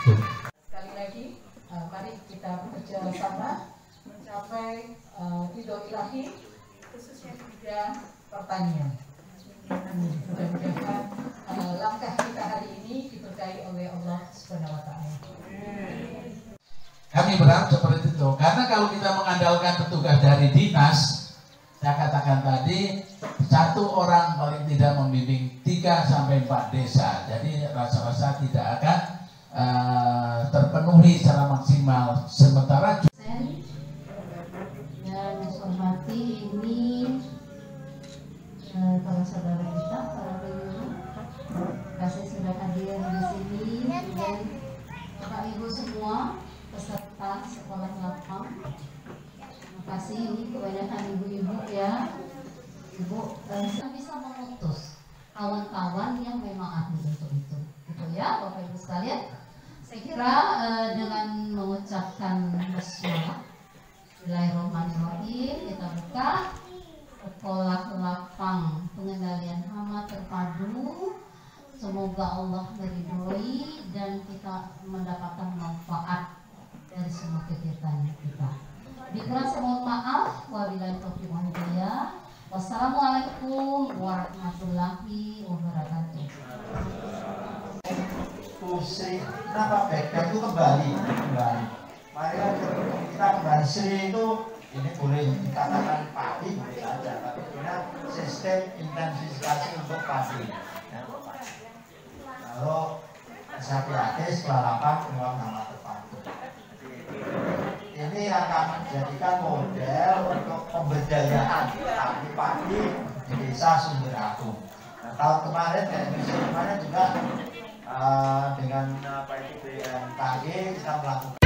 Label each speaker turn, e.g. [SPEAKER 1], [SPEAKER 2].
[SPEAKER 1] Sekali lagi, uh, mari kita bekerja sama mencapai uh, ridho ilahi khususnya di bidang pertanian. Mudah-mudahan uh, langkah kita hari ini diberkahi oleh Allah Subhanahu wa taala.
[SPEAKER 2] Kami berharap seperti itu. Karena kalau kita mengandalkan petugas dari dinas, saya katakan tadi satu orang paling tidak membimbing 3 sampai 4 desa. Jadi rasa-rasa tidak akan terpenuhi secara maksimal. Sementara
[SPEAKER 3] dan menghormati ini eh, para saudara kita, para penyuluh, kasih sudah hadir di sini dan bapak ibu semua peserta sekolah lapang. Terima kasih ini kebanyakan ibu-ibu ya, ibu eh, bisa memutus kawan-kawan yang memang ahli untuk itu, gitu ya bapak ibu sekalian. Saya kira eh, mengucapkan basmalah Bismillahirrahmanirrahim. Kita buka sekolah lapang pengendalian hama terpadu. Semoga Allah meridhoi dan kita mendapatkan manfaat dari semua kegiatan kita. Dikurang mohon maaf. Wabillahi taufiq wal hidayah. Wassalamualaikum warahmatullahi wabarakatuh
[SPEAKER 4] Sri kenapa Beckham itu kembali kembali. Makanya kita kembali. Sri itu ini boleh dikatakan padi boleh saja. Tapi punya sistem intensifikasi untuk padi. Ya. kalau sapi atis kelalapan semua nama terpadu ini akan menjadikan model untuk pemberdayaan. Tani padi di desa Sumber Agung. Nah, tahun kemarin kayak musim kemarin juga dengan apa itu BMKG kita melakukan